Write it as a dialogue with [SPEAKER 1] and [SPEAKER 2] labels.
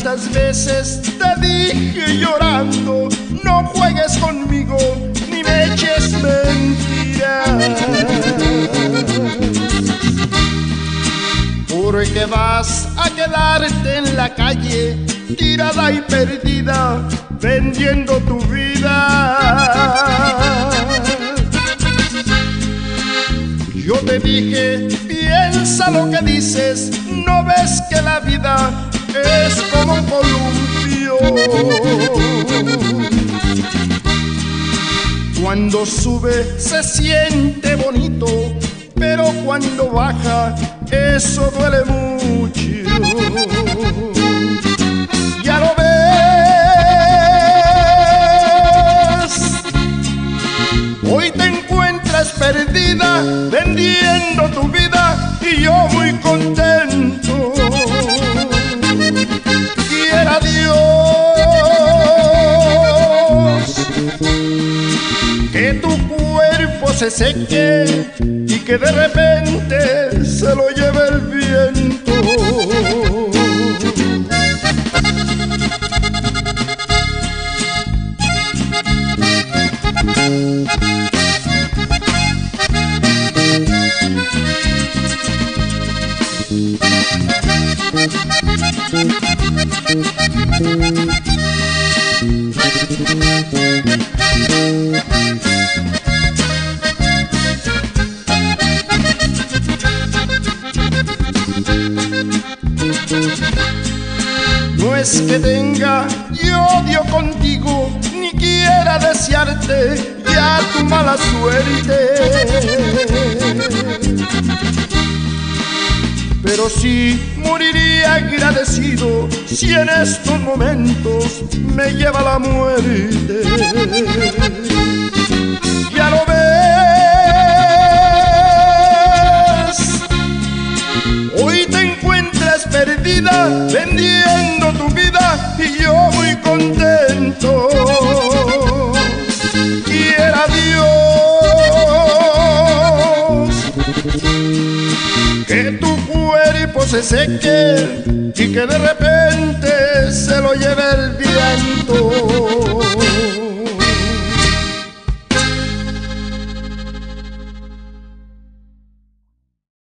[SPEAKER 1] ¿Cuántas veces te dije llorando, no juegues conmigo ni me eches mentiras? Porque vas a quedarte en la calle, tirada y perdida, vendiendo tu vida. Yo te dije, piensa lo que dices, no ves que la vida es como un columpio. Cuando sube se siente bonito, pero cuando baja eso duele mucho. Ya lo ves, hoy te encuentras perdida vendiendo tu vida y yo muy contento. Que tu cuerpo se seque y que de repente se lo lleve el viento. No es que tenga yo odio contigo, ni quiera desearte ya tu mala suerte. Pero sí moriría agradecido si en estos momentos me lleva la muerte. Ya lo ves, hoy te encuentras perdida vendiendo tu vida y yo muy contento. se seque y que de repente se lo lleve el viento.